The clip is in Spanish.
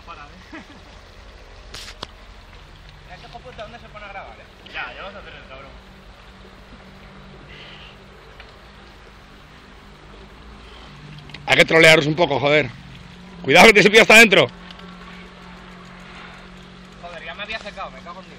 a parar, ¿eh? Este puta, ¿dónde se pone a grabar, eh? Ya, ya vas a hacer el cabrón. Hay que trolearos un poco, joder. Cuidado que te se pilla hasta adentro. Joder, ya me había secado, me cago en Dios.